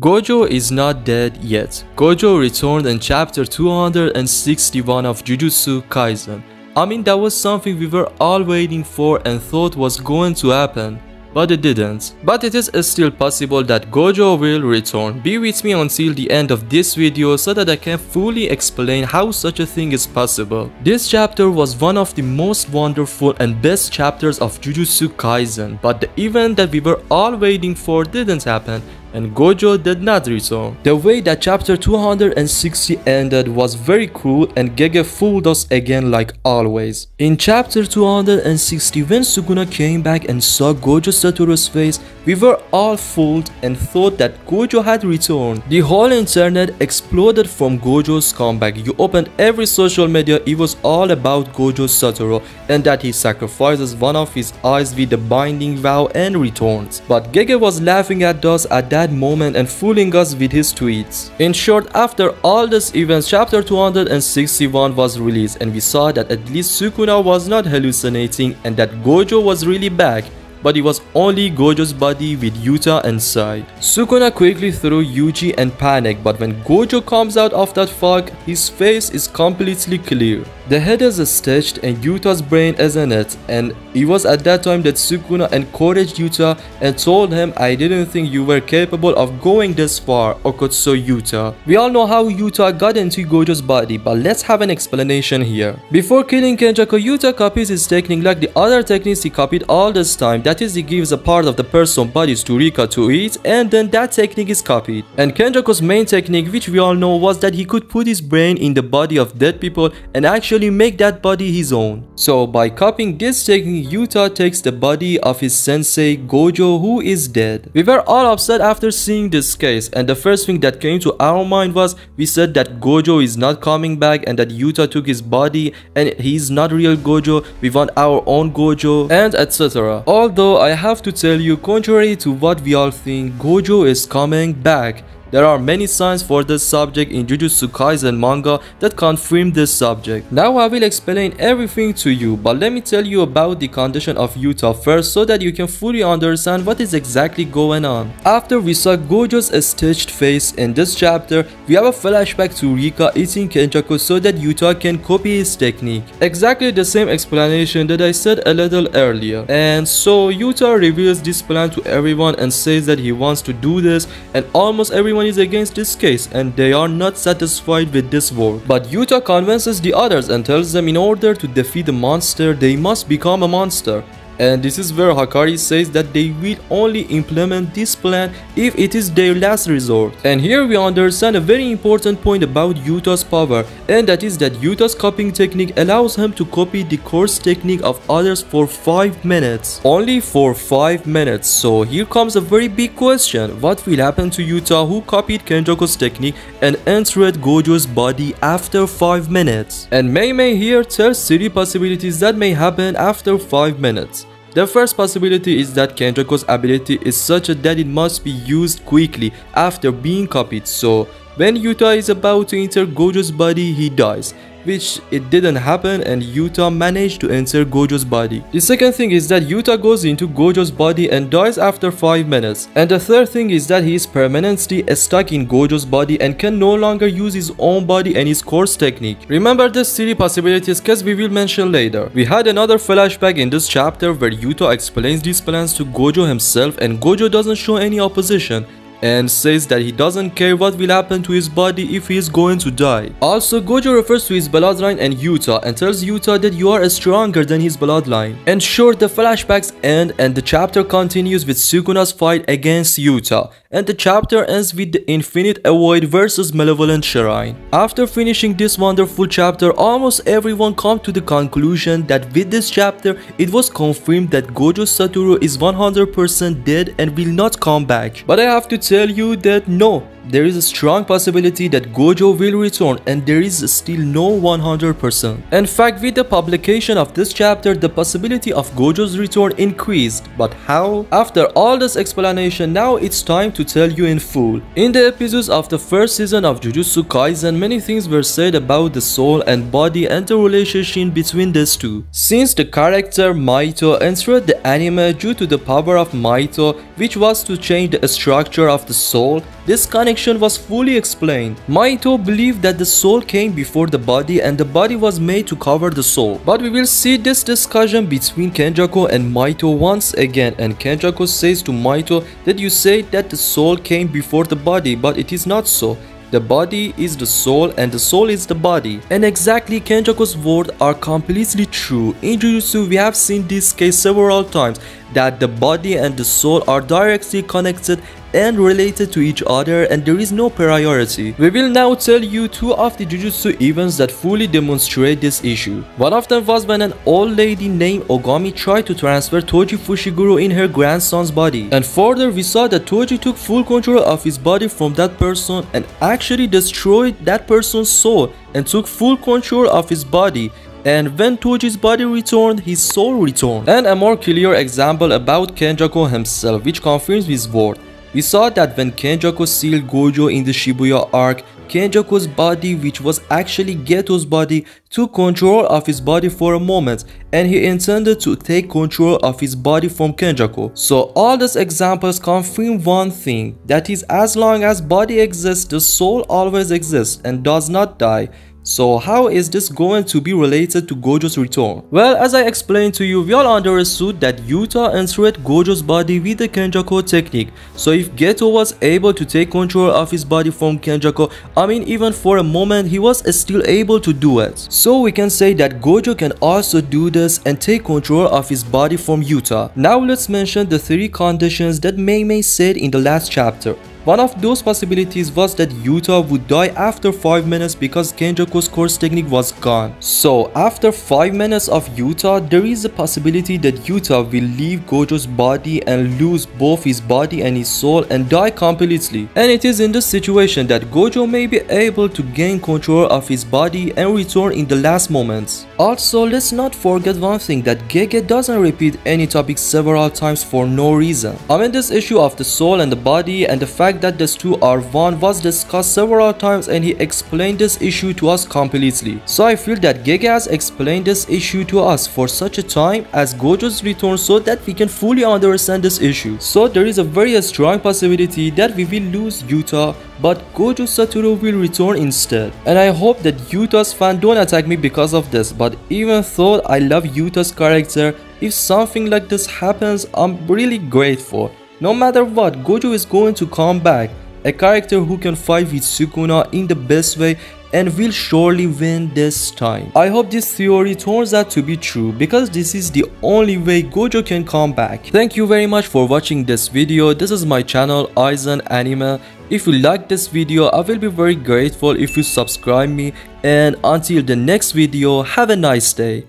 Gojo is not dead yet. Gojo returned in chapter 261 of Jujutsu Kaisen. I mean that was something we were all waiting for and thought was going to happen but it didn't. But it is still possible that Gojo will return. Be with me until the end of this video so that I can fully explain how such a thing is possible. This chapter was one of the most wonderful and best chapters of Jujutsu Kaisen, but the event that we were all waiting for didn't happen and Gojo did not return. The way that chapter 260 ended was very cruel and Gege fooled us again like always. In chapter 260 when Sukuna came back and saw Gojo Satoru's face, we were all fooled and thought that Gojo had returned. The whole internet exploded from Gojo's comeback. You opened every social media, it was all about Gojo Satoru and that he sacrifices one of his eyes with the binding vow and returns. But Gege was laughing at us at that moment and fooling us with his tweets. In short, after all these events, chapter 261 was released and we saw that at least Sukuna was not hallucinating and that Gojo was really back but it was only Gojo's body with Yuta inside. Sukuna quickly threw Yuji and panicked but when Gojo comes out of that fog, his face is completely clear. The head is stitched and Yuta's brain is in it and it was at that time that Sukuna encouraged Yuta and told him I didn't think you were capable of going this far Okotsu Yuta. We all know how Yuta got into Gojo's body but let's have an explanation here. Before killing Kenjaku, Yuta copies his technique like the other techniques he copied all this time that is he gives a part of the person's body to Rika to eat and then that technique is copied. And Kenjaku's main technique which we all know was that he could put his brain in the body of dead people and actually actually make that body his own. So by copying this technique, Yuta takes the body of his sensei Gojo who is dead. We were all upset after seeing this case and the first thing that came to our mind was we said that Gojo is not coming back and that Yuta took his body and he's not real Gojo, we want our own Gojo and etc. Although I have to tell you contrary to what we all think, Gojo is coming back. There are many signs for this subject in Jujutsu Kaisen manga that confirm this subject. Now I will explain everything to you, but let me tell you about the condition of Yuta first so that you can fully understand what is exactly going on. After we saw Gojo's stitched face in this chapter, we have a flashback to Rika eating Kenjaku so that Yuta can copy his technique. Exactly the same explanation that I said a little earlier. And so Yuta reveals this plan to everyone and says that he wants to do this and almost everyone everyone is against this case and they are not satisfied with this war. But Yuta convinces the others and tells them in order to defeat the monster, they must become a monster. And this is where Hakari says that they will only implement this plan if it is their last resort. And here we understand a very important point about Yuta's power and that is that Yuta's copying technique allows him to copy the cursed technique of others for 5 minutes. Only for 5 minutes. So here comes a very big question. What will happen to Yuta who copied Kenjaku's technique and entered Gojo's body after 5 minutes? And Mei Mei here tells 3 possibilities that may happen after 5 minutes. The first possibility is that Kenjaku's ability is such that it must be used quickly after being copied so when Yuta is about to enter Gojo's body he dies which it didn't happen and Yuta managed to enter Gojo's body. The second thing is that Yuta goes into Gojo's body and dies after 5 minutes. And the third thing is that he is permanently stuck in Gojo's body and can no longer use his own body and his cursed technique. Remember these three possibilities cause we will mention later. We had another flashback in this chapter where Yuta explains these plans to Gojo himself and Gojo doesn't show any opposition and says that he doesn't care what will happen to his body if he is going to die. Also, Gojo refers to his bloodline and Yuta and tells Yuta that you are stronger than his bloodline. And sure, the flashbacks end and the chapter continues with Sukuna's fight against Yuta and the chapter ends with the Infinite Void versus Malevolent Shrine. After finishing this wonderful chapter, almost everyone come to the conclusion that with this chapter, it was confirmed that Gojo Satoru is 100% dead and will not come back. But I have to tell you that no, there is a strong possibility that Gojo will return and there is still no 100%. In fact, with the publication of this chapter, the possibility of Gojo's return increased. But how? After all this explanation, now it's time to tell you in full. In the episodes of the first season of Jujutsu Kaisen, many things were said about the soul and body and the relationship between these two. Since the character Mahito entered the anime due to the power of Mahito, which was to change the structure of the soul, this connection was fully explained. Mahito believed that the soul came before the body and the body was made to cover the soul. But we will see this discussion between Kenjaku and Mahito once again and Kenjaku says to Mahito that you say that the soul came before the body but it is not so. The body is the soul and the soul is the body. And exactly Kenjaku's words are completely true. In Jujutsu, we have seen this case several times that the body and the soul are directly connected and related to each other and there is no priority. We will now tell you two of the Jujutsu events that fully demonstrate this issue. One of them was when an old lady named Ogami tried to transfer Toji Fushiguro in her grandson's body. And further we saw that Toji took full control of his body from that person and actually destroyed that person's soul and took full control of his body and when Toji's body returned, his soul returned. And a more clear example about Kenjaku himself which confirms his word. We saw that when Kenjaku sealed Gojo in the Shibuya arc, Kenjaku's body which was actually Geto's body took control of his body for a moment and he intended to take control of his body from Kenjaku. So all these examples confirm one thing that is as long as body exists the soul always exists and does not die so how is this going to be related to Gojo's return? Well, as I explained to you, we all understood that Yuta entered Gojo's body with the Kenjaku technique. So if Geto was able to take control of his body from Kenjaku, I mean even for a moment he was still able to do it. So we can say that Gojo can also do this and take control of his body from Yuta. Now let's mention the three conditions that Mei Mei said in the last chapter. One of those possibilities was that Yuta would die after 5 minutes because Kenjaku's cursed technique was gone. So after 5 minutes of Yuta, there is a possibility that Yuta will leave Gojo's body and lose both his body and his soul and die completely. And it is in this situation that Gojo may be able to gain control of his body and return in the last moments. Also, let's not forget one thing that Gege doesn't repeat any topic several times for no reason. I mean this issue of the soul and the body and the fact fact that these two are one was discussed several times and he explained this issue to us completely. So I feel that Gege has explained this issue to us for such a time as Gojo's return so that we can fully understand this issue. So there is a very strong possibility that we will lose Yuta but Gojo Satoru will return instead. And I hope that Yuta's fan don't attack me because of this but even though I love Yuta's character, if something like this happens, I'm really grateful. No matter what, Gojo is going to come back, a character who can fight with Sukuna in the best way and will surely win this time. I hope this theory turns out to be true because this is the only way Gojo can come back. Thank you very much for watching this video. This is my channel Aizen Anime. If you like this video, I will be very grateful if you subscribe me and until the next video, have a nice day.